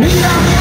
Mira.